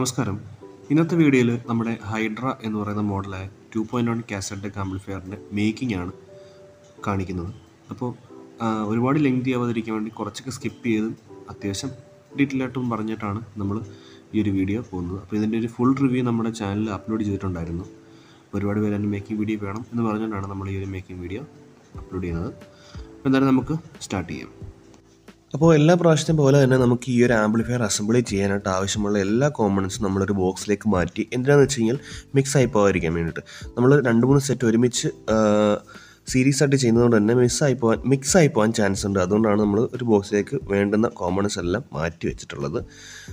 നമസ്കാരം. ഇന്നത്തെ വീഡിയോയിൽ നമ്മുടെ ഹൈഡ്ര എന്ന് പറയുന്ന മോഡലായ ടു പോയിന്റ് വൺ കാസറ്റ് ആംപ്ലിഫയറിന്റെ മേക്കിംഗ് ആണ് കാണിക്കുന്നത്. അപ്പോൾ ഒരുപാട് ലെങ്തി ആവാതിരിക്കാൻ വേണ്ടി കുറച്ചൊക്കെ സ്കിപ്പ് ചെയ്ത് അത്യാവശ്യം ഡീറ്റെയിൽ ആയിട്ടും പറഞ്ഞിട്ടാണ് നമ്മൾ ഈ ഒരു വീഡിയോ പോകുന്നത്. അപ്പോൾ ഇതിന്റെ ഒരു ഫുൾ റിവ്യൂ നമ്മുടെ ചാനലിൽ അപ്ലോഡ് ചെയ്തിട്ടുണ്ടായിരുന്നു. ഒരുപാട് പേര് എന്റെ മേക്കിംഗ് വീഡിയോ വേണം എന്ന് പറഞ്ഞുകൊണ്ടാണ് നമ്മൾ ഈ ഒരു മേക്കിംഗ് വീഡിയോ അപ്ലോഡ് ചെയ്യുന്നത്. അപ്പോൾ എന്തായാലും നമുക്ക് സ്റ്റാർട്ട് ചെയ്യാം. അപ്പോൾ എല്ലാ പ്രാവശ്യത്തെയും പോലെ തന്നെ നമുക്ക് ഈ ഒരു ആംപ്ലിഫയർ അസംബിൾ ചെയ്യാനായിട്ട് ആവശ്യമുള്ള എല്ലാ കോമ്പണൻസും നമ്മളൊരു ബോക്സിലേക്ക് മാറ്റി എന്തിനാണെന്ന് വെച്ച് കഴിഞ്ഞാൽ മിക്സ് ആയി പോകാതിരിക്കാൻ വേണ്ടിയിട്ട്. നമ്മൾ രണ്ട് മൂന്ന് സെറ്റ് ഒരുമിച്ച് സീരീസ് ആയിട്ട് ചെയ്യുന്നതുകൊണ്ട് തന്നെ മിസ്സായി പോകാൻ മിക്സ് ആയി പോകാൻ ചാൻസ് ഉണ്ട്. അതുകൊണ്ടാണ് നമ്മൾ ഒരു ബോക്സിലേക്ക് വേണ്ടുന്ന കോമൺസ് എല്ലാം മാറ്റി വെച്ചിട്ടുള്ളത്.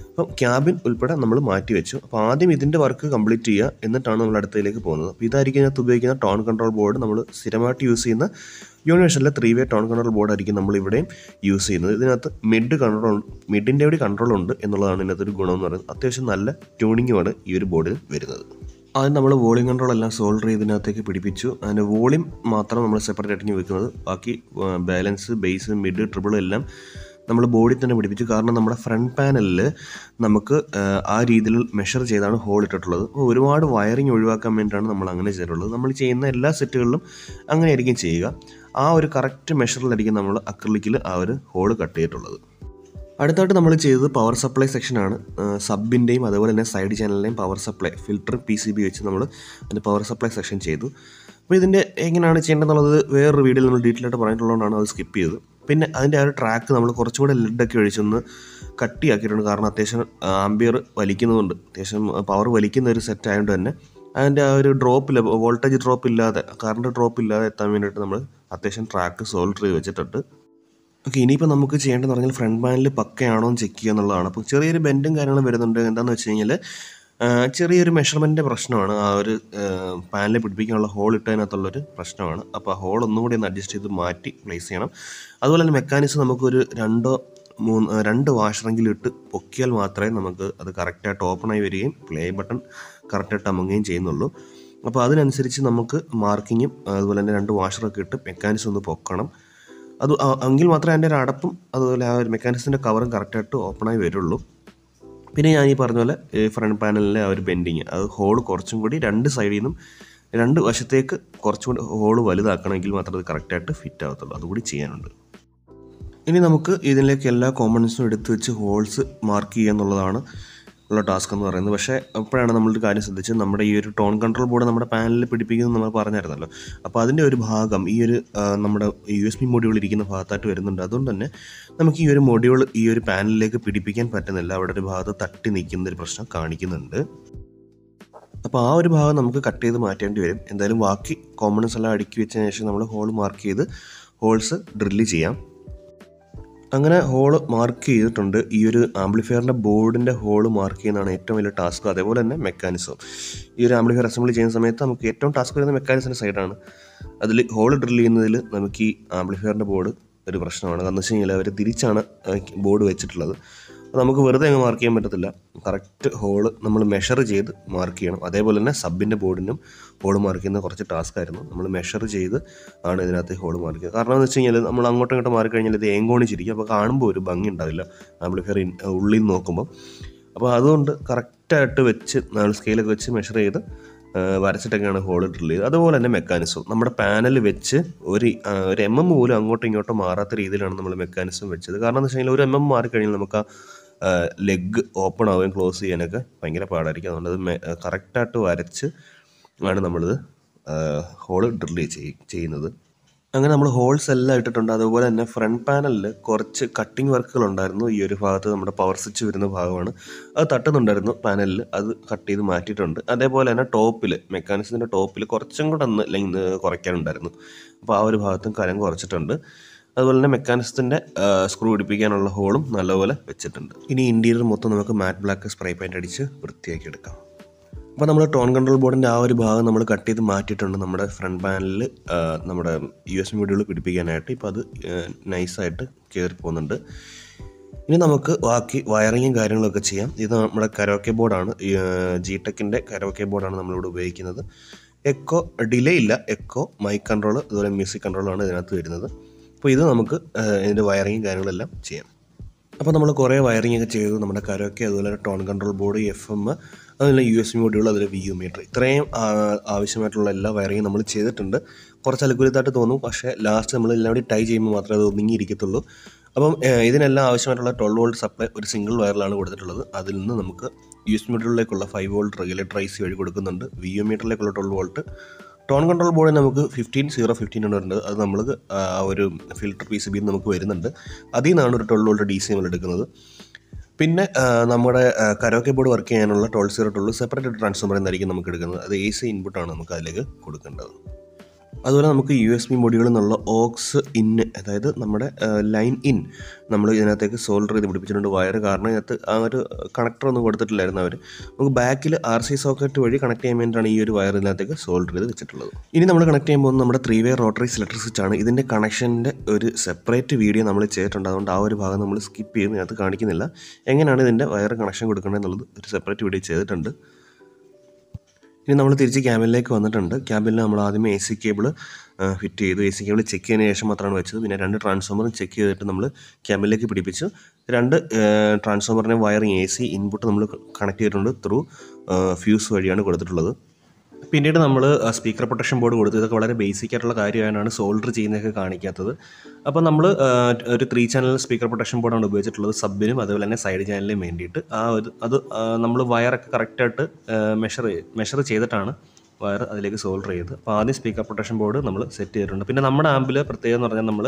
അപ്പം ക്യാബിൻ ഉൾപ്പെടെ നമ്മൾ മാറ്റി വെച്ചു. അപ്പോൾ ആദ്യം ഇതിന്റെ വർക്ക് കംപ്ലീറ്റ് ചെയ്യുക. എന്നിട്ടാണ് നമ്മൾ അടുത്തതിലേക്ക് പോകുന്നത്. അപ്പോൾ ഇതായിരിക്കും ഇതിനകത്ത് ഉപയോഗിക്കുന്ന ടോൺ കൺട്രോൾ ബോർഡ് നമ്മൾ സ്ഥിരമായിട്ട് യൂസ് ചെയ്യുന്ന യൂണിവേഴ്സലിലെ three way tone control board ആയിരിക്കും നമ്മൾ ഇവിടെയും യൂസ് ചെയ്യുന്നത്. ഇതിനകത്ത് മിഡ് കൺട്രോൾ മിഡിന്റെ കൂടി കൺട്രോൾ ഉണ്ട് എന്നുള്ളതാണ് ഇതിനകത്ത് ഒരു ഗുണം എന്ന് പറയുന്നത്. അത്യാവശ്യം നല്ല ട്യൂണിങ്ങുമാണ് ഈ ഒരു ബോർഡിൽ വരുന്നത്. ആദ്യം നമ്മൾ വോളിയം കൺട്രോൾ എല്ലാം സോൾഡർ ചെയ്തതിനകത്തേക്ക് പിടിപ്പിച്ചു. അതിന്റെ വോളിയം മാത്രം നമ്മൾ സെപ്പറേറ്റ് ആയിട്ട് വെക്കുന്നത്. ബാക്കി ബാലൻസ് ബേസ് മിഡ് ട്രിബിൾ എല്ലാം നമ്മൾ ബോഡി തന്നെ പിടിപ്പിച്ചു. കാരണം നമ്മുടെ ഫ്രണ്ട് പാനലിൽ നമുക്ക് ആ രീതിയിൽ മെഷർ ചെയ്താണ് ഹോൾ ഇട്ടിട്ടുള്ളത്. അപ്പോൾ ഒരുപാട് വയറിങ് ഒഴിവാക്കാൻ വേണ്ടിയിട്ടാണ് നമ്മൾ അങ്ങനെ ചെയ്തിട്ടുള്ളത്. നമ്മൾ ചെയ്യുന്ന എല്ലാ സെറ്റുകളിലും അങ്ങനെ ആയിരിക്കും ചെയ്യുക. ആ ഒരു കറക്റ്റ് മെഷറിലായിരിക്കും നമ്മൾ അക്രലിക്കിൽ ആ ഒരു ഹോൾ കട്ട് ചെയ്തിട്ടുള്ളത്. അടുത്തായിട്ട് നമ്മൾ ചെയ്തത് പവർ സപ്ലൈ സെക്ഷനാണ് സബിന്റെയും അതുപോലെ തന്നെ side ചാനലിന്റെയും power supply filter P C B വെച്ച് നമ്മൾ അതിന്റെ പവർ സപ്ലൈ സെക്ഷൻ ചെയ്തു. അപ്പോൾ ഇതിന്റെ എങ്ങനെയാണ് ചെയ്യേണ്ടതെന്നുള്ളത് വേറൊരു വീഡിയോയിൽ നമ്മൾ ഡീറ്റെയിൽ ആയിട്ട് പറഞ്ഞിട്ടുള്ളതുകൊണ്ടാണ് അത് സ്കിപ്പ് ചെയ്തത്. പിന്നെ അതിന്റെ ആ ഒരു ട്രാക്ക് നമ്മൾ കുറച്ചും കൂടെ ലെഡൊക്കെ ഒഴിച്ചൊന്ന് കട്ടിയാക്കിയിട്ടുണ്ട്. കാരണം അത്യാവശ്യം ആംബിയർ വലിക്കുന്നതുകൊണ്ട് അത്യാവശ്യം പവർ വലിക്കുന്ന ഒരു സെറ്റ് ആയതുകൊണ്ട് തന്നെ അതിന്റെ ആ ഒരു ഡ്രോപ്പ് വോൾട്ടേജ് ഡ്രോപ്പ് ഇല്ലാതെ കറണ്ട് ഡ്രോപ്പ് ഇല്ലാതെ എത്താൻ വേണ്ടിയിട്ട് നമ്മൾ അത്യാവശ്യം ട്രാക്ക് സോൾഡർ ചെയ്ത് വെച്ചിട്ടുണ്ട്. ഓക്കെ ഇനിയിപ്പോൾ നമുക്ക് ചെയ്യേണ്ടതെന്ന് പറഞ്ഞാൽ ഫ്രണ്ട് പാനൽ പക്കയാണോ എന്ന് ചെക്ക് ചെയ്യുക എന്നുള്ളതാണ്. അപ്പോൾ ചെറിയൊരു ബെൻഡും കാര്യങ്ങളും വരുന്നുണ്ട്. എന്താണെന്ന് വെച്ച് കഴിഞ്ഞാൽ ചെറിയൊരു മെഷർമെന്റിന്റെ പ്രശ്നമാണ്. ആ ഒരു പാനിൽ പിടിപ്പിക്കാനുള്ള ഹോൾ ഇട്ടതിനകത്തുള്ളൊരു പ്രശ്നമാണ്. അപ്പോൾ ആ ഹോൾ ഒന്നും കൂടി ഒന്ന് അഡ്ജസ്റ്റ് ചെയ്ത് മാറ്റി പ്ലേസ് ചെയ്യണം. അതുപോലെ തന്നെ മെക്കാനിസം നമുക്കൊരു രണ്ടോ മൂന്ന് രണ്ട് വാഷറെങ്കിലും ഇട്ട് പൊക്കിയാൽ മാത്രമേ നമുക്ക് അത് കറക്റ്റായിട്ട് ഓപ്പൺ ആയി വരികയും പ്ലേ ബട്ടൺ കറക്റ്റായിട്ട് അമങ്ങുകയും ചെയ്യുന്നുള്ളൂ. അപ്പോൾ അതിനനുസരിച്ച് നമുക്ക് മാർക്കിങ്ങും അതുപോലെ തന്നെ രണ്ട് വാഷറൊക്കെ ഇട്ട് മെക്കാനിസം ഒന്ന് പൊക്കണം. അത് എങ്കിൽ മാത്രമേ അതിന്റെ ഒരു അടപ്പും അതുപോലെ ആ ഒരു മെക്കാനിസത്തിന്റെ കവറും കറക്റ്റായിട്ട് ഓപ്പണായി വരുള്ളൂ. പിന്നെ ഞാൻ ഈ പറഞ്ഞ പോലെ ഫ്രണ്ട് പാനലിലെ ആ ഒരു ബെൻഡിങ് അത് ഹോൾ കുറച്ചും കൂടി രണ്ട് സൈഡിൽ നിന്നും രണ്ട് വശത്തേക്ക് കുറച്ചും കൂടി ഹോൾ വലുതാക്കണമെങ്കിൽ മാത്രമേ അത് കറക്റ്റായിട്ട് ഫിറ്റ് ആകത്തുള്ളൂ അതുകൂടി ചെയ്യാനുണ്ട്. ഇനി നമുക്ക് ഇതിലേക്ക് എല്ലാ കോമ്പണൻസും എടുത്ത് വെച്ച് ഹോൾസ് മാർക്ക് ചെയ്യുക എന്നുള്ളതാണ് ഉള്ള ടാസ്ക് എന്ന് പറയുന്നത്. പക്ഷേ അപ്പോഴാണ് നമ്മളൊരു കാര്യം ശ്രദ്ധിച്ചത്. നമ്മുടെ ഈ ഒരു ടോൺ കൺട്രോൾ ബോർഡ് നമ്മുടെ പാനലിൽ പിടിപ്പിക്കുന്നത് നമ്മൾ പറഞ്ഞായിരുന്നല്ലോ. അപ്പോൾ അതിന്റെ ഒരു ഭാഗം ഈ ഒരു നമ്മുടെ യു എസ് ബി മൊഡ്യൂൾ ഇരിക്കുന്ന ഭാഗത്തായിട്ട് വരുന്നുണ്ട്. അതുകൊണ്ട് തന്നെ നമുക്ക് ഈ ഒരു മൊഡ്യൂൾ ഈ ഒരു പാനലിലേക്ക് പിടിപ്പിക്കാൻ പറ്റുന്നില്ല. അവിടെ ഒരു ഭാഗത്ത് തട്ടി നിൽക്കുന്ന ഒരു പ്രശ്നം കാണിക്കുന്നുണ്ട്. അപ്പോൾ ആ ഒരു ഭാഗം നമുക്ക് കട്ട് ചെയ്ത് മാറ്റേണ്ടി വരും. എന്തായാലും ബാക്കി കോമൺസ് എല്ലാം അടുക്കി വെച്ചതിന് ശേഷം നമ്മൾ ഹോൾ മാർക്ക് ചെയ്ത് ഹോൾസ് ഡ്രില്ല് ചെയ്യാം. അങ്ങനെ ഹോൾ മാർക്ക് ചെയ്തിട്ടുണ്ട്. ഈ ഒരു ആംപ്ലിഫയറിന്റെ ബോർഡിന്റെ ഹോൾ മാർക്ക് ചെയ്യുന്നതാണ് ഏറ്റവും വലിയ ടാസ്ക് അതേപോലെ തന്നെ മെക്കാനിസം ഈ ഒരു ആംപ്ലിഫയർ അസംബ്ലി ചെയ്യുന്ന സമയത്ത് നമുക്ക് ഏറ്റവും ടാസ്ക് വരുന്ന മെക്കാനിസിന്റെ സൈഡാണ് അതിൽ ഹോൾ ഡ്രിൽ ചെയ്യുന്നതിൽ നമുക്ക് ഈ ആംപ്ലിഫയറിന്റെ ബോർഡ് ഒരു പ്രശ്നമാണ്. കാരണം വെച്ച് കഴിഞ്ഞാൽ അവർ തിരിച്ചാണ് ബോർഡ് വെച്ചിട്ടുള്ളത്. നമുക്ക് വെറുതെ അങ്ങ് മാർക്ക് ചെയ്യാൻ പറ്റത്തില്ല. കറക്റ്റ് ഹോൾ നമ്മൾ മെഷർ ചെയ്ത് മാർക്ക് ചെയ്യണം. അതേപോലെ തന്നെ സബിന്റെ ബോർഡിനും ഹോൾ മാർക്ക് ചെയ്യുന്ന കുറച്ച് ടാസ്ക് ആയിരുന്നു. നമ്മൾ മെഷർ ചെയ്ത് ആണ് ഇതിനകത്ത് ഹോൾ മാർക്ക് ചെയ്യുന്നത് കാരണം എന്ന് വെച്ച് കഴിഞ്ഞാൽ നമ്മൾ അങ്ങോട്ടും ഇങ്ങോട്ടും മാറി കഴിഞ്ഞാൽ ഇത് ഏങ്കോണിച്ചിരിക്കും. അപ്പോൾ കാണുമ്പോൾ ഒരു ഭംഗി ഉണ്ടാവില്ല. ആംപ്ലിഫയർ ഉള്ളിൽ നിന്ന് നോക്കുമ്പോൾ അപ്പോൾ അതുകൊണ്ട് കറക്റ്റായിട്ട് വെച്ച് നമ്മൾ സ്കെയിലൊക്കെ വെച്ച് മെഷർ ചെയ്ത് വരച്ചിട്ടൊക്കെയാണ് ഹോൾ ഡ്രിൽ ചെയ്തത്. അതുപോലെ തന്നെ മെക്കാനിസം നമ്മുടെ പാനൽ വെച്ച് ഒരു ഒരു എം എം പോലും അങ്ങോട്ടും ഇങ്ങോട്ടും മാറാത്ത രീതിയിലാണ് നമ്മൾ മെക്കാനിസം വെച്ചത്. കാരണം എന്ന് വെച്ച് കഴിഞ്ഞാൽ ഒരു എം എം മാറിക്കഴിഞ്ഞാൽ നമുക്ക് ആ ലെഗ് ഓപ്പൺ ആവുകയും ക്ലോസ് ചെയ്യാനൊക്കെ ഭയങ്കര പാടായിരിക്കും. അതുകൊണ്ട് അത് കറക്റ്റായിട്ട് വരച്ച് ആണ് നമ്മളിത് ഹോൾ ഡ്രിൽ ചെയ്യുന്നത്. അങ്ങനെ നമ്മൾ ഹോൾസ് എല്ലാം ഇട്ടിട്ടുണ്ട്. അതുപോലെ തന്നെ ഫ്രണ്ട് പാനലിൽ കുറച്ച് കട്ടിങ് വർക്കുകൾ ഉണ്ടായിരുന്നു. ഈ ഒരു ഭാഗത്ത് നമ്മുടെ പവർ സ്വിച്ച് വരുന്ന ഭാഗമാണ്. അത് തട്ടുന്നുണ്ടായിരുന്നു പാനലിൽ അത് കട്ട് ചെയ്ത് മാറ്റിയിട്ടുണ്ട്. അതേപോലെ തന്നെ ടോപ്പിൽ മെക്കാനിസത്തിന്റെ ടോപ്പിൽ കുറച്ചും കൂടെ ഒന്ന് ലെങ് കുറയ്ക്കാനുണ്ടായിരുന്നു. അപ്പോൾ ആ ഒരു ഭാഗത്തും കരം കുറച്ചിട്ടുണ്ട്. അതുപോലെ തന്നെ മെക്കാനിസത്തിന്റെ സ്ക്രൂ പിടിപ്പിക്കാനുള്ള ഹോളും നല്ലപോലെ വെച്ചിട്ടുണ്ട്. ഇനി ഇന്റീരിയർ മൊത്തം നമുക്ക് മാറ്റ് ബ്ലാക്ക് സ്പ്രേ പെയിന്റ് അടിച്ച് വൃത്തിയാക്കി എടുക്കാം അപ്പോൾ നമ്മൾ ടോൺ കൺട്രോൾ ബോർഡിന്റെ ആ ഒരു ഭാഗം നമ്മൾ കട്ട് ചെയ്ത് മാറ്റിയിട്ടുണ്ട് നമ്മുടെ ഫ്രണ്ട് പാനലിൽ നമ്മുടെ യു എസ് മീഡിയകൾ പിടിപ്പിക്കാനായിട്ട്. ഇപ്പോൾ അത് നൈസായിട്ട് കയറി പോകുന്നുണ്ട്. ഇനി നമുക്ക് ബാക്കി വയറിങ്ങും കാര്യങ്ങളൊക്കെ ചെയ്യാം. ഇത് നമ്മുടെ കരോക്കെ ബോർഡാണ്. ജി ടെക്കിന്റെ കരോക്കെ ബോർഡാണ് നമ്മളിവിടെ ഉപയോഗിക്കുന്നത്. എക്കോ ഡിലേ ഇല്ല. എക്കോ മൈക്ക് കൺട്രോൾ അതുപോലെ മ്യൂസിക് കൺട്രോളാണ് ഇതിനകത്ത് വരുന്നത്. അപ്പോൾ ഇത് നമുക്ക് ഇതിന്റെ വയറിങ്ങും കാര്യങ്ങളെല്ലാം ചെയ്യാം. അപ്പോൾ നമ്മൾ കുറേ വയറിംഗ് ഒക്കെ ചെയ്തു. നമ്മുടെ കരോക്കെ അതുപോലെ tone control board F M അതുപോലെ യു എസ് ബി അതിൽ വി യു മീറ്റർ ഇത്രയും ആവശ്യമായിട്ടുള്ള എല്ലാ വയറിങ്ങും നമ്മൾ ചെയ്തിട്ടുണ്ട്. കുറച്ച് അലക്കുലത്തായിട്ട് തോന്നും പക്ഷേ ലാസ്റ്റ് നമ്മൾ എല്ലാം കൂടി ടൈ ചെയ്യുമ്പോൾ മാത്രമേ അത് ഒതുങ്ങിയിരിക്കത്തുള്ളൂ. അപ്പം ഇതിനെല്ലാം ആവശ്യമായിട്ടുള്ള ട്വൽവ് വോൾട്ട് സപ്ലൈ ഒരു സിംഗിൾ വയറിലാണ് കൊടുത്തിട്ടുള്ളത്. അതിൽ നിന്ന് നമുക്ക് U S മീറ്ററിലേക്കുള്ള five volt regulator I C വഴി കൊടുക്കുന്നുണ്ട്. വി യു മീറ്ററിലേക്കുള്ള ട്വൽവ് വോൾട്ട്. ടോൺ കൺട്രോൾ ബോർഡിൽ നമുക്ക് ഫിഫ്റ്റീൻ സീറോ ഫിഫ്റ്റീൻ വരുന്നത് അത് നമ്മൾ ഒരു ഫിൽറ്റർ പി സി ബിയിൽ നമുക്ക് വരുന്നുണ്ട്. അതിൽ നിന്നാണ് ഒരു ട്വൽവ് വോൾട്ട് ഡി സി നമ്മൾ എടുക്കുന്നത്. പിന്നെ നമ്മുടെ കരോക്കെ ബോർഡ് വർക്ക് ചെയ്യാനുള്ള twelve zero twelve separate transformer എന്നായിരിക്കും നമുക്ക് എടുക്കുന്നത്. അത് എ സി ഇൻപുട്ടാണ് നമുക്ക് അതിലേക്ക് കൊടുക്കേണ്ടത്. അതുപോലെ നമുക്ക് യു എസ് ബി മൊഡ്യൂളിൽ നിന്നുള്ള ഓക്സ് ഇൻ അതായത് നമ്മുടെ ലൈൻ ഇൻ നമ്മൾ ഇതിനകത്തേക്ക് സോൾഡർ ചെയ്ത് പിടിപ്പിച്ചിട്ടുണ്ട്. വയർ കാരണം ഇതിനകത്ത് ആ ഒരു കണക്ടർ ഒന്നും കൊടുത്തിട്ടില്ലായിരുന്നു അവർ നമുക്ക് ബാക്കിൽ ആർ സി സോക്കറ്റ് വഴി കണക്ട് ചെയ്യാൻ വേണ്ടിയിട്ടാണ് ഈ ഒരു വയർ ഇതിനകത്തേക്ക് സോൾഡർ ചെയ്ത് വെച്ചിട്ടുള്ളത്. ഇനി നമ്മൾ കണക്ട് ചെയ്യാൻ പോകുന്നത് നമ്മുടെ three way rotary selector switch ആണ് ഇതിന്റെ കണക്ഷന്റെ ഒരു സെപ്പറേറ്റ് വീഡിയോ നമ്മൾ ചെയ്തിട്ടുണ്ട്. അതുകൊണ്ട് ആ ഒരു ഭാഗം നമ്മൾ സ്കിപ്പ് ചെയ്യും ഇതിനകത്ത് കാണിക്കുന്നില്ല. എങ്ങനെയാണ് ഇതിന്റെ വയർ കണക്ഷൻ കൊടുക്കേണ്ടത് എന്നുള്ളത് ഒരു സെപ്പറേറ്റ് വീഡിയോ ചെയ്തിട്ടുണ്ട്. ഇനി നമ്മൾ തിരിച്ച് ക്യാബിനിലേക്ക് വന്നിട്ടുണ്ട്. ക്യാബിനിൽ നമ്മൾ ആദ്യം എ സി കേബിൾ ഫിറ്റ് ചെയ്തു. എ സി കേബിൾ ചെക്ക് ചെയ്തതിന് ശേഷം മാത്രമാണ് വെച്ചത്. പിന്നെ രണ്ട് ട്രാൻസ്ഫോമറും ചെക്ക് ചെയ്തിട്ട് നമ്മൾ ക്യാബിനിലേക്ക് പിടിപ്പിച്ചു. രണ്ട് ട്രാൻസ്ഫോമറിനെ വയറിങ് എ സി ഇൻപുട്ട് നമ്മൾ കണക്ട് ചെയ്തിട്ടുണ്ട് ത്രൂ ഫ്യൂസ് വഴിയാണ് കൊടുത്തിട്ടുള്ളത്. പിന്നീട് നമ്മൾ സ്പീക്കർ പ്രൊട്ടക്ഷൻ ബോർഡ് കൊടുത്തു. ഇതൊക്കെ വളരെ ബേസിക് ആയിട്ടുള്ള കാര്യമായാണ് സോൾഡർ ചെയ്യുന്നതൊക്കെ കാണിക്കാത്തത്. അപ്പോൾ നമ്മൾ ഒരു ത്രീ ചാനൽ സ്പീക്കർ പ്രൊട്ടക്ഷൻ ബോർഡാണ് ഉപയോഗിച്ചിട്ടുള്ളത് സബിനും അതുപോലെ തന്നെ സൈഡ് ചാനലിനും വേണ്ടിയിട്ട്. ആ ഒരു അത് നമ്മൾ വയറൊക്കെ കറക്റ്റായിട്ട് മെഷർ മെഷർ ചെയ്തിട്ടാണ് വയർ അതിലേക്ക് സോൾഡർ ചെയ്തത്. അപ്പോൾ ആദ്യം സ്പീക്കർ പ്രൊട്ടക്ഷൻ ബോർഡ് നമ്മൾ സെറ്റ് ചെയ്തിട്ടുണ്ട്. പിന്നെ നമ്മുടെ ആമ്പിൽ പ്രത്യേകം എന്ന് പറഞ്ഞാൽ നമ്മൾ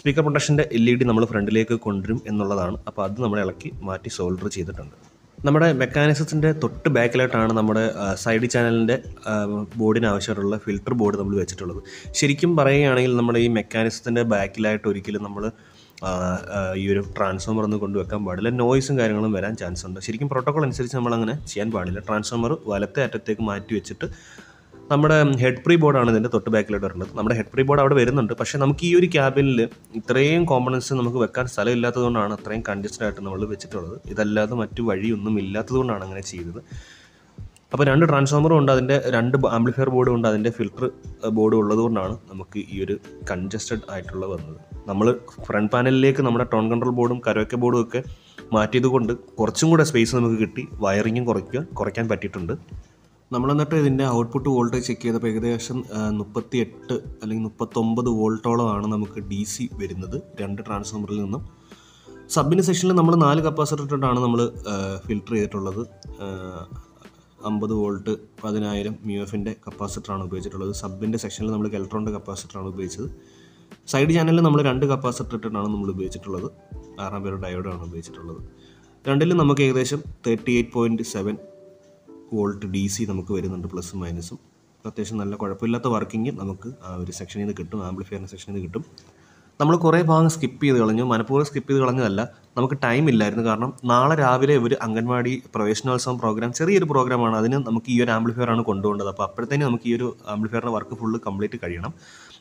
സ്പീക്കർ പ്രൊട്ടക്ഷന്റെ എൽ ഇ ഡി നമ്മൾ ഫ്രണ്ടിലേക്ക് കൊണ്ടുവരും എന്നുള്ളതാണ്. അപ്പോൾ അത് നമ്മൾ ഇളക്കി മാറ്റി സോൾഡർ ചെയ്തിട്ടുണ്ട്. നമ്മുടെ മെക്കാനിസത്തിന്റെ തൊട്ട് ബാക്കിലായിട്ടാണ് നമ്മുടെ സൈഡ് ചാനലിന്റെ ബോർഡിന് ആവശ്യമായിട്ടുള്ള ഫിൽട്ടർ ബോർഡ് നമ്മൾ വെച്ചിട്ടുള്ളത്. ശരിക്കും പറയുകയാണെങ്കിൽ നമ്മുടെ ഈ മെക്കാനിസത്തിന്റെ ബാക്കിലായിട്ട് ഒരിക്കലും നമ്മൾ ഈ ഒരു ട്രാൻസ്ഫോമർ ഒന്ന് കൊണ്ടുവെക്കാൻ പാടില്ല. നോയ്സും കാര്യങ്ങളും വരാൻ ചാൻസ് ഉണ്ട് ശരിക്കും പ്രോട്ടോകോൾ അനുസരിച്ച് നമ്മൾ അങ്ങനെ ചെയ്യാൻ പാടില്ല. ട്രാൻസ്ഫോമർ വലത്തെ അറ്റത്തേക്ക് മാറ്റി വെച്ചിട്ട് നമ്മുടെ ഹെഡ് പ്രീ ബോർഡാണ് ഇതിന്റെ തൊട്ട് ബാക്കിലോട്ട് വരുന്നത്. നമ്മുടെ ഹെഡ് പ്രീ ബോർഡ് അവിടെ വരുന്നുണ്ട്. പക്ഷേ നമുക്ക് ഈ ഒരു ക്യാബിനിൽ ഇത്രയും കോമ്പണൻസ് നമുക്ക് വെക്കാൻ സ്ഥലം ഇല്ലാത്തതുകൊണ്ടാണ് അത്രയും കൺജസ്റ്റഡ് ആയിട്ട് നമ്മൾ വെച്ചിട്ടുള്ളത്. ഇതല്ലാതെ മറ്റു വഴിയൊന്നും ഇല്ലാത്തതുകൊണ്ടാണ് അങ്ങനെ ചെയ്തത്. അപ്പോൾ രണ്ട് ട്രാൻസ്ഫോമറും ഉണ്ട് അതിന്റെ രണ്ട് ആംപ്ലിഫയർ ബോർഡും ഉണ്ട് അതിന്റെ ഫിൽറ്റർ ബോർഡും ഉള്ളതുകൊണ്ടാണ് നമുക്ക് ഈ ഒരു കൺജസ്റ്റഡ് ആയിട്ടുള്ള വന്നത്. നമ്മൾ ഫ്രണ്ട് പാനലിലേക്ക് നമ്മുടെ ടോൺ കൺട്രോൾ ബോർഡും കരോക്കെ ബോർഡും ഒക്കെ മാറ്റിയത് കൊണ്ട് കുറച്ചും കൂടെ സ്പേസ് നമുക്ക് കിട്ടി. വയറിങ്ങും കുറയ്ക്കാൻ കുറയ്ക്കാൻ പറ്റിയിട്ടുണ്ട്. നമ്മൾ എന്നിട്ട് ഇതിന്റെ ഔട്ട്പുട്ട് വോൾട്ടേജ് ചെക്ക് ചെയ്തപ്പോൾ ഏകദേശം മുപ്പത്തി എട്ട് അല്ലെങ്കിൽ മുപ്പത്തൊമ്പത് വോൾട്ടോളമാണ് നമുക്ക് ഡി സി വരുന്നത് രണ്ട് ട്രാൻസ്ഫോമറിൽ നിന്നും. സബിന് സെക്ഷനിൽ നമ്മൾ നാല് കപ്പാസിറ്റർ നമ്മൾ ഫിൽറ്റർ ചെയ്തിട്ടുള്ളത്. അമ്പത് വോൾട്ട് പതിനായിരം മ്യു എഫിന്റെ കപ്പാസിറ്ററാണ് ഉപയോഗിച്ചിട്ടുള്ളത്. സബിന്റെ സെക്ഷനിൽ നമ്മൾ കെൽട്രോണിന്റെ കപ്പാസിറ്ററാണ് ഉപയോഗിച്ചത്. സൈഡ് ചാനലിൽ നമ്മൾ രണ്ട് കപ്പാസിറ്റർ ഇട്ടിട്ടാണ് നമ്മൾ ഉപയോഗിച്ചിട്ടുള്ളത്. ആറാം പേര് ഡയോഡാണ് ഉപയോഗിച്ചിട്ടുള്ളത്. രണ്ടിലും നമുക്ക് ഏകദേശം thirty eight point seven volt D C നമുക്ക് വരുന്നുണ്ട് പ്ലസും മൈനസും. അത്യാവശ്യം നല്ല കുഴപ്പമില്ലാത്ത വർക്കിംഗ് നമുക്ക് ആ ഒരു സെക്ഷനിൽ നിന്ന് കിട്ടും ആംപ്ലിഫയറിന്റെ സെക്ഷനിൽ നിന്ന് കിട്ടും. നമ്മൾ കുറേ ഭാഗം സ്കിപ്പ് ചെയ്ത് കളഞ്ഞു. മനഃപൂർവം സ്കിപ്പ് ചെയ്ത് കളഞ്ഞതല്ല നമുക്ക് ടൈം ഇല്ലായിരുന്നു. കാരണം നാളെ രാവിലെ ഒരു അംഗൻവാടി പ്രവേശനോത്സവം പ്രോഗ്രാം ചെറിയൊരു പ്രോഗ്രാമാണ് അതിന് നമുക്ക് ഈ ഒരു ആംപ്ലിഫയർ ആണ് കൊണ്ടുപോകേണ്ടത്. അപ്പോൾ അപ്പോഴത്തേനും നമുക്ക് ഈ ഒരു ആംപ്ലിഫയറിന്റെ വർക്ക് ഫുള്ള് കംപ്ലീറ്റ് കഴിയണം.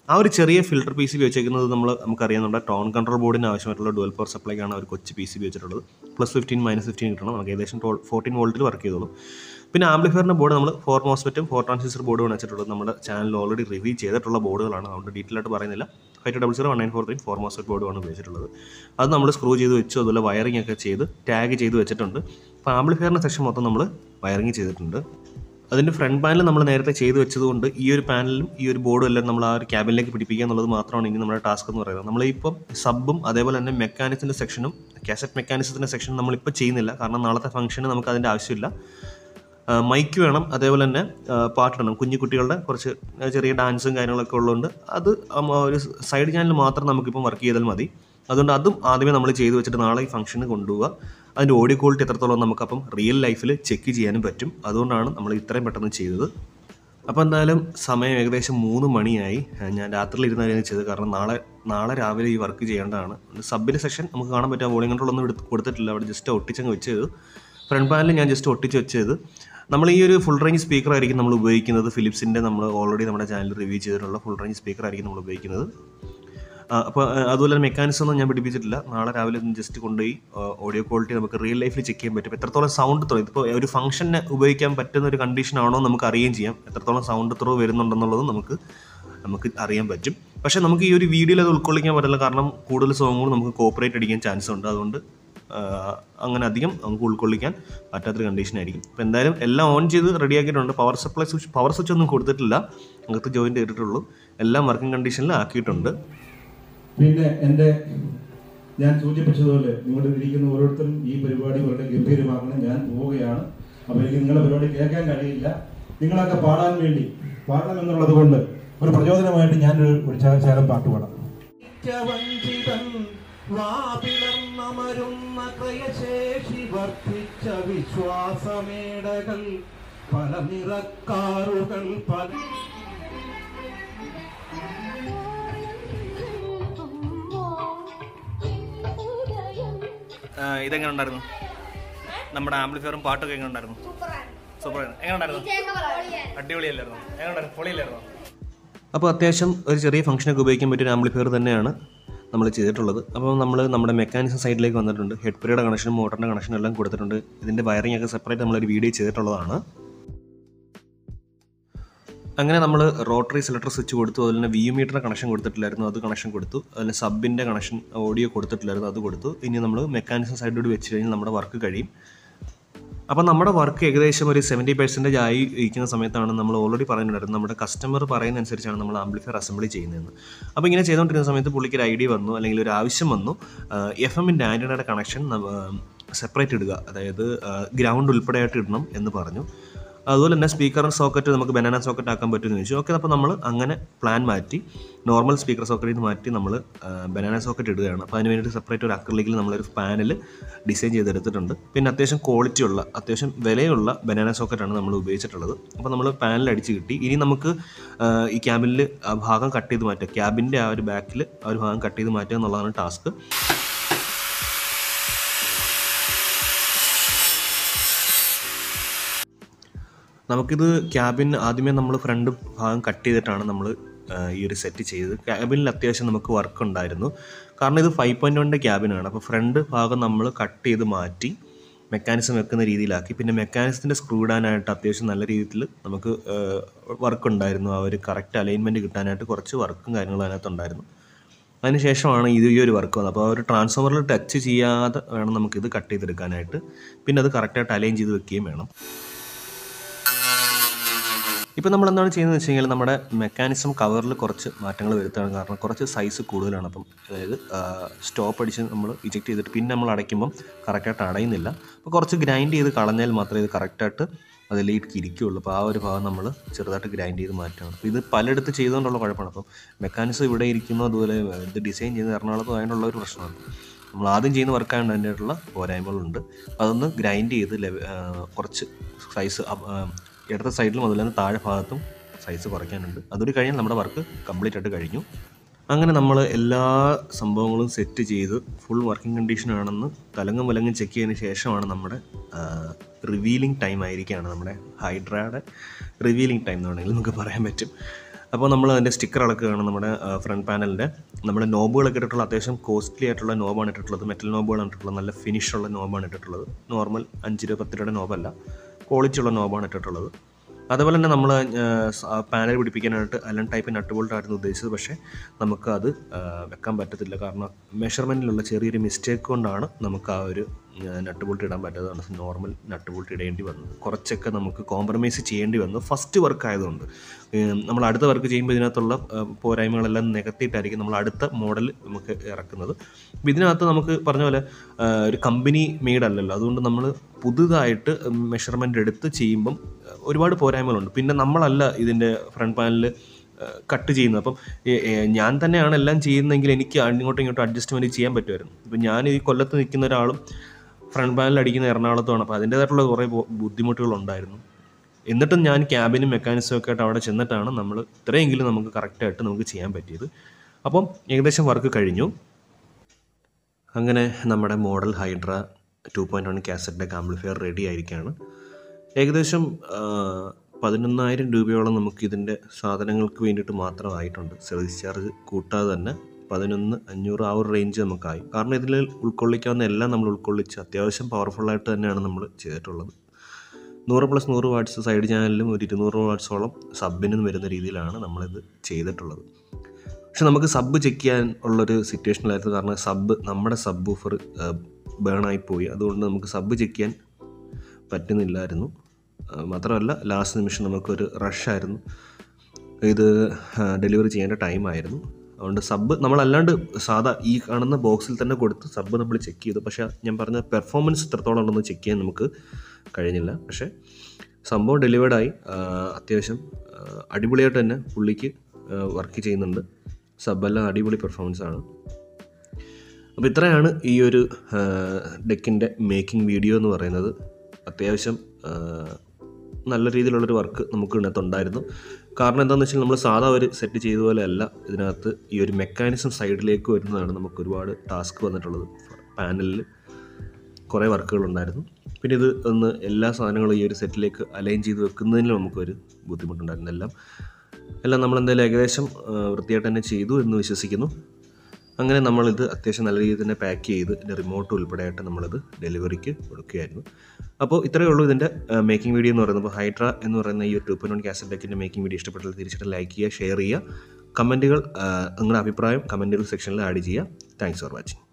ആ ഒരു ചെറിയ ഫിൽട്ടർ പി സി ബി വെച്ചേക്കുന്നത് നമ്മൾ നമുക്കറിയാം നമ്മുടെ ടോൺ കൺട്രോൾ ബോർഡിന് ആവശ്യമായിട്ടുള്ള ഡുവൽ പവർ സപ്ലൈക്കാണ് ഒരു കൊച്ചു പി സി ബി വെച്ചിട്ടുള്ളത്. പ്ലസ് ഫിഫ്റ്റീൻ മൈനസ് ഫിഫ്റ്റീൻ കിട്ടണം. നമുക്ക് ഏകദേശം ഫോർട്ടീൻ വോൾട്ടിൽ വർക്ക് ചെയ്തോളും. പിന്നെ ആംപ്ലിഫയറിന്റെ ബോർഡ് നമ്മൾ ഫോർ മോസ്ഫെറ്റും ഫോർ ട്രാൻസിസ്റ്റർ ബോർഡും വെച്ചിട്ടുള്ളത്. നമ്മുടെ ചാനലിൽ ഓൾറെഡി റിവ്യൂ ചെയ്തിട്ടുള്ള ബോർഡുകളാണ്. അതുകൊണ്ട് ഡീറ്റെയിൽ ആയിട്ട് പറയുന്നില്ല. Five two double zero one nine four three four MOSFET ബോർഡുമാണ് ഉപയോഗിച്ചിട്ടുള്ളത്. അത് നമ്മൾ സ്ക്രൂ ചെയ്ത് വെച്ചു അതുപോലെ വയറിംഗ് ഒക്കെ ചെയ്ത് ടാഗ് ചെയ്ത് വെച്ചിട്ടുണ്ട്. അപ്പോൾ ആംപ്ലിഫയറിന്റെ സെക്ഷൻ മൊത്തം നമ്മൾ വയറിംഗ് ചെയ്തിട്ടുണ്ട്. അതിന്റെ ഫ്രണ്ട് പാനൽ നമ്മൾ നേരത്തെ ചെയ്ത് വെച്ചതുകൊണ്ട് ഈ ഒരു പാനലും ഈ ഒരു ബോർഡും എല്ലാം നമ്മൾ ആ ഒരു ക്യാബിനിലേക്ക് പിടിപ്പിക്കുക എന്നുള്ളത് മാത്രമാണ് ഇനി നമ്മുടെ ടാസ്ക് എന്ന് പറയുന്നത്. നമ്മളിപ്പം സബും അതേപോലെ തന്നെ മെക്കാനിക്സിന്റെ സെക്ഷനും കാസറ്റ് മെക്കാനിക്സിന്റെ സെക്ഷനും നമ്മളിപ്പോൾ ചെയ്യുന്നില്ല. കാരണം നാളത്തെ ഫംഗ്ഷന് നമുക്ക് അതിന്റെ ആവശ്യമില്ല. മൈക്ക് വേണം. അതേപോലെ തന്നെ പാട്ടിടണം കുഞ്ഞു കുട്ടികളുടെ കുറച്ച് ചെറിയ ഡാൻസും കാര്യങ്ങളൊക്കെ ഉള്ളതുകൊണ്ട് അത് ഒരു സൈഡ് ചാനൽ മാത്രം നമുക്കിപ്പം വർക്ക് ചെയ്താൽ മതി. അതുകൊണ്ട് അതും ആദ്യമേ നമ്മൾ ചെയ്തു വെച്ചിട്ട് നാളെ ഈ ഫംഗ്ഷന് കൊണ്ടുപോവുക. അതിന്റെ ഓഡിയോ ക്വാളിറ്റി എത്രത്തോളം നമുക്കപ്പം റിയൽ ലൈഫിൽ ചെക്ക് ചെയ്യാനും പറ്റും. അതുകൊണ്ടാണ് നമ്മൾ ഇത്രയും പെട്ടെന്ന് ചെയ്തത്. അപ്പോൾ എന്തായാലും സമയം ഏകദേശം മൂന്ന് മണിയായി. ഞാൻ രാത്രിയിൽ ഇരുന്നായിരുന്നു ചെയ്തത്. കാരണം നാളെ നാളെ രാവിലെ ഈ വർക്ക് ചെയ്യേണ്ടതാണ്. സബിന്റെ സെക്ഷൻ നമുക്ക് കാണാൻ പറ്റുക വോളിംഗ് കൺട്രോൾ ഒന്നും എടുത്ത് കൊടുത്തിട്ടില്ല. അവിടെ ജസ്റ്റ് ഒട്ടിച്ചങ്ങ് വെച്ചത്. ഫ്രണ്ട് പാനൽ ഞാൻ ജസ്റ്റ് ഒട്ടിച്ച് വെച്ചത്. നമ്മൾ ഈ ഒരു ഫുൾ റേഞ്ച് സ്പീക്കർ ആയിരിക്കും നമ്മൾ ഉപയോഗിക്കുന്നത്. ഫിലിപ്സിന്റെ നമ്മൾ ഓൾറെഡി നമ്മുടെ ചാനൽ റിവ്യൂ ചെയ്തിട്ടുള്ള ഫുൾ റേഞ്ച് സ്പീക്കർ ആയിരിക്കും നമ്മൾ ഉപയോഗിക്കുന്നത്. അപ്പോൾ അതുപോലെ തന്നെ മെക്കാനിസം ഒന്നും ഞാൻ പിടിപ്പിച്ചിട്ടില്ല. നാളെ രാവിലെ ജസ്റ്റ് കൊണ്ടുപോയി ഓഡിയോ ക്വാളിറ്റി നമുക്ക് റിയൽ ലൈഫിൽ ചെക്ക് ചെയ്യാൻ പറ്റും. എത്രത്തോളം സൗണ്ട് ത്രോ ഇപ്പോൾ ഒരു ഫംഗ്ഷന് ഉപയോഗിക്കാൻ പറ്റുന്ന ഒരു കണ്ടീഷൻ ആണോ നമുക്ക് അറിയുകയും ചെയ്യാം. എത്രത്തോളം സൗണ്ട് ത്രോ വരുന്നുണ്ടെന്നുള്ളതും നമുക്ക് നമുക്ക് അറിയാൻ പറ്റും. പക്ഷേ നമുക്ക് ഈ ഒരു വീഡിയോയിൽ അത് ഉൾക്കൊള്ളിക്കാൻ പറ്റില്ല. കാരണം കൂടുതൽ സോങ്ങുകൾ നമുക്ക് കോപ്പറേറ്റ് അടിക്കാൻ ചാൻസ് ഉണ്ട്. അതുകൊണ്ട് അങ്ങനെ അധികം നമുക്ക് ഉൾക്കൊള്ളിക്കാൻ പറ്റാത്തൊരു കണ്ടീഷനായിരിക്കും അപ്പോൾ എന്തായാലും എല്ലാം ഓൺ ചെയ്ത് റെഡിയാക്കിയിട്ടുണ്ട് power supply switch power switch ഒന്നും കൊടുത്തിട്ടില്ല. അകത്ത് ജോയിന്റ് ചെയ്തിട്ടുള്ളൂ. എല്ലാം വർക്കിംഗ് കണ്ടീഷനിൽ ആക്കിയിട്ടുണ്ട്. പിന്നെ എന്റെ ഞാൻ സൂചിപ്പിച്ചതുപോലെ നിങ്ങളുടെ ഇരിക്കുന്ന ഓരോരുത്തരും ഈ പരിപാടി വളരെ ഗംഭീരമാക്കണം ഞാൻ പോവുകയാണ്. അപ്പോൾ എനിക്ക് നിങ്ങളുടെ പരിപാടി കേൾക്കാൻ കഴിയില്ല. നിങ്ങളൊക്കെ പാടാൻ വേണ്ടി പാടണം എന്നുള്ളത് കൊണ്ട് ഒരു പ്രചോദനമായിട്ട് ഞാനൊരു ഒരു ശാ- ശാലം പാട്ട് പാടാം. വഞ്ചിതൻ വാപിളർന്നമരുന്ന ക്രയശേഷി വർദ്ധിച്ച വിശ്വാസമേടകൾ പല നിറക്കാറുകൾ പല ഇതെങ്ങനെ ഉണ്ടായിരുന്നു? നമ്മുടെ ആംപ്ലിഫയറും പാട്ടൊക്കെ എങ്ങനെ ഉണ്ടായിരുന്നു? സൂപ്പർ എങ്ങനെ ഉണ്ടായിരുന്നു? അടിപൊളിയല്ലായിരുന്നു? എങ്ങനെ ഉണ്ടായിരുന്നു? പൊളിയില്ലായിരുന്നു? അപ്പോൾ അത്യാവശ്യം ഒരു ചെറിയ ഫംഗ്ഷനൊക്കെ ഉപയോഗിക്കാൻ പറ്റിയ ആംപ്ലിഫയർ തന്നെയാണ്. നമ്മൾ ചെയ്തിട്ടുള്ളത്. അപ്പോൾ നമ്മൾ നമ്മുടെ മെക്കാനിസം സൈഡിലേക്ക് വന്നിട്ടുണ്ട്. ഹെഡ് പിരിയുടെ കണക്ഷനും മോട്ടറിന്റെ കണക്ഷനും എല്ലാം കൊടുത്തിട്ടുണ്ട്. ഇതിന്റെ വയറിംഗ് ഒക്കെ സെപ്പറേറ്റ് നമ്മളൊരു വീഡിയോ ചെയ്തിട്ടുള്ളതാണ്. അങ്ങനെ നമ്മൾ റോട്ടറി സെലക്ടർ സ്വിച്ച് കൊടുത്തു. അതിൽ തന്നെ വി മീറ്ററിന്റെ കണക്ഷൻ കൊടുത്തിട്ടില്ലായിരുന്നു അത് കണക്ഷൻ കൊടുത്തു. അതിന് സബിന്റെ കണക്ഷൻ ഓഡിയോ കൊടുത്തിട്ടില്ലായിരുന്നു അത് കൊടുത്തു. ഇനി നമ്മൾ മെക്കാനിസം സൈഡിലൂടെ വെച്ച് കഴിഞ്ഞാൽ നമ്മുടെ വർക്ക് കഴിയും. അപ്പോൾ നമ്മുടെ വർക്ക് ഏകദേശം ഒരു സെവന്റി പെർസെന്റേജ് ആയി ഇരിക്കുന്ന സമയത്താണ് നമ്മൾ ഓൾറെഡി പറയുന്നുണ്ടായിരുന്നത്. നമ്മുടെ കസ്റ്റമർ പറയുന്ന അനുസരിച്ചാണ് നമ്മൾ ആംപ്ലിഫയർ അസംബ്ലി ചെയ്യുന്നതെന്ന്. അപ്പോൾ ഇങ്ങനെ ചെയ്തുകൊണ്ടിരുന്ന സമയത്ത് പുള്ളിക്ക് ഒരു ഐഡിയ വന്നു അല്ലെങ്കിൽ ഒരു ആവശ്യം വന്നു. എഫ് എമ്മിന്റെ ആന്റിനയുടെ കണക്ഷൻ സെപ്പറേറ്റ് ഇടുക. അതായത് ഗ്രൗണ്ട് ഉൾപ്പെടെയായിട്ട് ഇടണം എന്ന് പറഞ്ഞു. അതുപോലെ തന്നെ സ്പീക്കർ സോക്കറ്റ് നമുക്ക് ബനാന സോക്കറ്റ് ആക്കാൻ പറ്റുമെന്ന് ചോദിച്ചു. ഓക്കെ അപ്പോൾ നമ്മൾ അങ്ങനെ പ്ലാൻ മാറ്റി നോർമൽ സ്പീക്കർ സോക്കറ്റിൽ നിന്ന് മാറ്റി നമ്മൾ ബനാന സോക്കറ്റ് ഇടുകയാണ്. അപ്പോൾ അതിന് വേണ്ടി സെപ്പറേറ്റ് ഒരു അക്രലിക്കിൽ നമ്മളൊരു പാനൽ ഡിസൈൻ ചെയ്തെടുത്തിട്ടുണ്ട്. പിന്നെ അത്യാവശ്യം ക്വാളിറ്റി ഉള്ള അത്യാവശ്യം വിലയുള്ള ബനാന സോക്കറ്റാണ് നമ്മൾ ഉപയോഗിച്ചിട്ടുള്ളത്. അപ്പോൾ നമ്മൾ പാനൽ അടിച്ച് കിട്ടി. ഇനി നമുക്ക് ഈ ക്യാബിനിൽ ആ ഭാഗം കട്ട് ചെയ്ത് മാറ്റുക ക്യാബിന്റെ ആ ഒരു ബാക്കിൽ ആ ഒരു ഭാഗം കട്ട് ചെയ്ത് മാറ്റുക എന്നുള്ളതാണ് ടാസ്ക് നമുക്കിത് ക്യാബിൻ ആദ്യമേ നമ്മൾ ഫ്രണ്ട് ഭാഗം കട്ട് ചെയ്തിട്ടാണ് നമ്മൾ ഈ ഒരു സെറ്റ് ചെയ്തത്. ക്യാബിനിൽ അത്യാവശ്യം നമുക്ക് വർക്ക് ഉണ്ടായിരുന്നു. കാരണം ഇത് ഫൈവ് പോയിന്റ് വണ്ണിന്റെ ക്യാബിനാണ്. അപ്പോൾ ഫ്രണ്ട് ഭാഗം നമ്മൾ കട്ട് ചെയ്ത് മാറ്റി മെക്കാനിസം വെക്കുന്ന രീതിയിലാക്കി. പിന്നെ മെക്കാനിസത്തിന്റെ സ്ക്രൂ ഇടാനായിട്ട് അത്യാവശ്യം നല്ല രീതിയിൽ നമുക്ക് വർക്ക് ഉണ്ടായിരുന്നു. ആ ഒരു കറക്റ്റ് അലൈൻമെന്റ് കിട്ടാനായിട്ട് കുറച്ച് വർക്കും കാര്യങ്ങളും അതിനകത്തുണ്ടായിരുന്നു അതിനുശേഷമാണ് ഇത് ഈ ഒരു വർക്ക് വന്നത്. അപ്പോൾ ഒരു ട്രാൻസ്ഫോമറിൽ ടച്ച് ചെയ്യാതെ വേണം നമുക്കിത് കട്ട് ചെയ്തെടുക്കാനായിട്ട്. പിന്നെ അത് കറക്റ്റായിട്ട് അലൈൻ ചെയ്ത് വെക്കുകയും വേണം. ഇപ്പോൾ നമ്മൾ എന്താണ് ചെയ്യുന്നത് വെച്ച് കഴിഞ്ഞാൽ നമ്മുടെ മെക്കാനിസം കവറിൽ കുറച്ച് മാറ്റങ്ങൾ വരുത്തുകയാണ് കാരണം കുറച്ച് സൈസ് കൂടുതലാണ് അപ്പം അതായത് സ്റ്റോപ്പ് അടിച്ച് നമ്മൾ ഇജക്റ്റ് ചെയ്തിട്ട് പിന്നെ നമ്മൾ അടയ്ക്കുമ്പം കറക്റ്റായിട്ട് അടയുന്നില്ല. അപ്പോൾ കുറച്ച് ഗ്രൈൻഡ് ചെയ്ത് കളഞ്ഞാൽ മാത്രമേ ഇത് കറക്റ്റായിട്ട് അതിലേക്ക് ഇരിക്കുകയുള്ളൂ. അപ്പോൾ ആ ഒരു ഭാഗം നമ്മൾ ചെറുതായിട്ട് ഗ്രൈൻഡ് ചെയ്ത് മാറ്റുകയാണ്. അപ്പോൾ ഇത് പലയിടത്ത് ചെയ്തുകൊണ്ടുള്ള കുഴപ്പമാണ്. അപ്പം മെക്കാനിസം ഇവിടെ ഇരിക്കുന്നു അതുപോലെ ഇത് ഡിസൈൻ ചെയ്ത് എറണാകുളത്ത് അതിനുള്ള ഒരു പ്രശ്നമാണ്. നമ്മൾ ആദ്യം ചെയ്യുന്ന വർക്കായതുകൊണ്ട് അതിന്റെയുള്ള പോരായ്മകളുണ്ട്. അതൊന്ന് ഗ്രൈൻഡ് ചെയ്ത് കുറച്ച് സൈസ് ഇടത്തെ സൈഡിലും അതുപോലെ തന്നെ താഴെ ഭാഗത്തും സൈസ് കുറയ്ക്കാനുണ്ട്. അതൊരു കഴിഞ്ഞാൽ നമ്മുടെ വർക്ക് കംപ്ലീറ്റ് ആയിട്ട് കഴിഞ്ഞു. അങ്ങനെ നമ്മൾ എല്ലാ സംഭവങ്ങളും സെറ്റ് ചെയ്ത് ഫുൾ വർക്കിംഗ് കണ്ടീഷനാണെന്ന് തലങ്ങും വിലങ്ങും ചെക്ക് ചെയ്തതിന് ശേഷമാണ് നമ്മുടെ റിവീലിംഗ് ടൈം ആയിരിക്കുകയാണ് നമ്മുടെ ഹൈഡ്രയുടെ റിവീലിംഗ് ടൈം എന്ന് വേണമെങ്കിൽ നമുക്ക് പറയാൻ പറ്റും. അപ്പോൾ നമ്മൾ അതിന്റെ സ്റ്റിക്കർ അളക്കുകയാണ് നമ്മുടെ ഫ്രണ്ട് പാനലിന്റെ നമ്മുടെ നോബുകളൊക്കെ ഇട്ടിട്ടുള്ള അത്യാവശ്യം കോസ്റ്റ്ലി ആയിട്ടുള്ള നോബാണ് ഇട്ടിട്ടുള്ളത്. മെറ്റൽ നോബുകളാണ് ഇട്ടിട്ടുള്ളത്. നല്ല ഫിനിഷുള്ള നോബാണ് ഇട്ടിട്ടുള്ളത്. നോർമൽ അഞ്ച് രൂപ പത്ത് രൂപയുടെ നോബല്ല ക്വാളിറ്റി ഉള്ള നോബാണ് ഇട്ടിട്ടുള്ളത്. അതുപോലെ തന്നെ നമ്മൾ പാനൽ പിടിപ്പിക്കാനായിട്ട് അലൻ ടൈപ്പ് നട്ട് ബോൾട്ട് ആയിരുന്നു ഉദ്ദേശിച്ചത്. പക്ഷേ നമുക്ക് അത് വെക്കാൻ പറ്റത്തില്ല. കാരണം മെഷർമെന്റിലുള്ള ചെറിയൊരു മിസ്റ്റേക്ക് കൊണ്ടാണ് നമുക്ക് ആ ഒരു നട്ട് ബോൾട്ട് ഇടാൻ പറ്റാതെ നോർമൽ നട്ട് ബോൾട്ട് ഇടേണ്ടി വന്നു കുറച്ചൊക്കെ നമുക്ക് കോംപ്രമൈസ് ചെയ്യേണ്ടി വന്നു ഫസ്റ്റ് വർക്ക് ആയതുകൊണ്ട്. നമ്മൾ അടുത്ത വർക്ക് ചെയ്യുമ്പോൾ ഇതിനകത്തുള്ള പോരായ്മകളെല്ലാം നികത്തിയിട്ടായിരിക്കും നമ്മൾ അടുത്ത മോഡൽ നമുക്ക് ഇറക്കുന്നത്. അപ്പോൾ ഇതിനകത്ത് നമുക്ക് പറഞ്ഞ പോലെ ഒരു കമ്പനി മെയ്ഡ് അല്ലല്ലോ. അതുകൊണ്ട് നമ്മൾ പുതുതായിട്ട് മെഷർമെന്റ് എടുത്ത് ചെയ്യുമ്പം ഒരുപാട് പോരായ്മകളുണ്ട്. പിന്നെ നമ്മളല്ല ഇതിന്റെ ഫ്രണ്ട് പാനലിൽ കട്ട് ചെയ്യുന്നത്. അപ്പം ഞാൻ തന്നെയാണ് എല്ലാം ചെയ്യുന്നതെങ്കിൽ എനിക്ക് അങ്ങോട്ടും ഇങ്ങോട്ടും അഡ്ജസ്റ്റ്മെന്റ് ചെയ്യാൻ പറ്റുമായിരുന്നു. ഇപ്പം ഞാൻ ഈ കൊല്ലത്ത് നിൽക്കുന്ന ഒരാളും ഫ്രണ്ട് പാനൽ അടിക്കുന്ന എറണാകുളത്തുമാണ്. അപ്പോൾ അതിന്റേതായിട്ടുള്ള കുറേ ബുദ്ധിമുട്ടുകളുണ്ടായിരുന്നു എന്നിട്ടും ഞാൻ ക്യാബിനും മെക്കാനിക്സും ഒക്കെ ആയിട്ട് അവിടെ ചെന്നിട്ടാണ് നമ്മൾ ഇത്രയെങ്കിലും നമുക്ക് കറക്റ്റായിട്ട് നമുക്ക് ചെയ്യാൻ പറ്റിയത്. അപ്പം ഏകദേശം വർക്ക് കഴിഞ്ഞു. അങ്ങനെ നമ്മുടെ model Hydra two point one കാസറ്റിന്റെ amplifier ready ആയിരിക്കുകയാണ്. ഏകദേശം പതിനൊന്നായിരം രൂപയോളം നമുക്ക് ഇതിന്റെ സാധനങ്ങൾക്ക് വേണ്ടിയിട്ട് മാത്രമായിട്ടുണ്ട് സർവീസ് ചാർജ് കൂട്ടാതെ തന്നെ പതിനൊന്ന് അഞ്ഞൂറ് ആ ഒരു റേഞ്ച് നമുക്കായി. കാരണം ഇതിൽ ഉൾക്കൊള്ളിക്കാവുന്ന എല്ലാം നമ്മൾ ഉൾക്കൊള്ളിച്ച് അത്യാവശ്യം പവർഫുള്ളായിട്ട് തന്നെയാണ് നമ്മൾ ചെയ്തിട്ടുള്ളത്. നൂറ് പ്ലസ് നൂറ് വാട്ട്സ് സൈഡ് ചാനലിലും ഒരു ഇരുന്നൂറ് വാട്ട്സോളം സബിനും വരുന്ന രീതിയിലാണ് നമ്മളിത് ചെയ്തിട്ടുള്ളത്. പക്ഷെ നമുക്ക് സബ് ചെക്ക് ചെയ്യാൻ ഉള്ളൊരു സിറ്റുവേഷനിലായിരുന്നു കാരണം സബ് നമ്മുടെ സബ് ഓഫർ ബേണായി പോയി. അതുകൊണ്ട് നമുക്ക് സബ് ചെക്ക് ചെയ്യാൻ പറ്റുന്നില്ലായിരുന്നു. മാത്രമല്ല ലാസ്റ്റ് നിമിഷം നമുക്കൊരു റഷായിരുന്നു ഇത് ഡെലിവറി ചെയ്യേണ്ട ടൈമായിരുന്നു അതുകൊണ്ട് സബ് നമ്മളല്ലാണ്ട് സാധാ ഈ കാണുന്ന ബോക്സിൽ തന്നെ കൊടുത്ത് സബ് നമ്മൾ ചെക്ക് ചെയ്തു. പക്ഷേ ഞാൻ പറഞ്ഞ പെർഫോമൻസ് എത്രത്തോളം ഉണ്ടെന്ന് ചെക്ക് ചെയ്യാൻ നമുക്ക് കഴിഞ്ഞില്ല. പക്ഷേ സംഭവം ഡെലിവേർഡായി അത്യാവശ്യം അടിപൊളിയായിട്ട് തന്നെ പുള്ളിക്ക് വർക്ക് ചെയ്യുന്നുണ്ട്. സബ്ബെല്ലാം അടിപൊളി പെർഫോമൻസ് ആണ്. അപ്പോൾ ഇത്രയാണ് ഈ ഒരു ഡെക്കിന്റെ മേക്കിംഗ് വീഡിയോ എന്ന് പറയുന്നത്. അത്യാവശ്യം നല്ല രീതിയിലുള്ളൊരു വർക്ക് നമുക്ക് ഇതിനകത്തുണ്ടായിരുന്നു കാരണം എന്താണെന്ന് വെച്ചാൽ നമ്മൾ സാധാ ഒരു സെറ്റ് ചെയ്ത പോലെ അല്ല ഇതിനകത്ത് ഈ ഒരു മെക്കാനിസം സൈഡിലേക്ക് വരുന്നതാണ് നമുക്ക് ഒരുപാട് ടാസ്ക് വന്നിട്ടുള്ളത്. പാനലിൽ കുറേ വർക്കുകളുണ്ടായിരുന്നു പിന്നെ ഇത് ഒന്ന് എല്ലാ സാധനങ്ങളും ഈ ഒരു സെറ്റിലേക്ക് അലൈൻ ചെയ്ത് വെക്കുന്നതിലും നമുക്കൊരു ബുദ്ധിമുട്ടുണ്ടായിരുന്നു എല്ലാം എല്ലാം നമ്മളെന്തായാലും ഏകദേശം വൃത്തിയായിട്ട് തന്നെ ചെയ്തു എന്ന് വിശ്വസിക്കുന്നു. അങ്ങനെ നമ്മളിത് അത്യാവശ്യം നല്ല രീതിയിൽ തന്നെ പാക്ക് ചെയ്ത് ഇതിന്റെ റിമോട്ട് ഉൾപ്പെടെയായിട്ട് നമ്മളിത് ഡെലിവറിക്ക് കൊടുക്കുകയായിരുന്നു. അപ്പോൾ ഇത്രയേ ഉള്ളൂ ഇതിന്റെ മേക്കിംഗ് വീഡിയോ എന്ന് പറയുന്നത്. അപ്പോൾ ഹൈഡ്ര എന്ന് പറയുന്ന ഈ ടു പോയിന്റ് വൺ ഡെക്കിന്റെ മേക്കിംഗ് വീഡിയോ ഇഷ്ടപ്പെട്ടാൽ തീർച്ചയായിട്ടും ലൈക്ക് ചെയ്യുക ഷെയർ ചെയ്യുക. കമന്റുകൾ നിങ്ങളുടെ അഭിപ്രായം കമന്റുകൾ സെക്ഷനിൽ ആഡ് ചെയ്യുക. Thanks for watching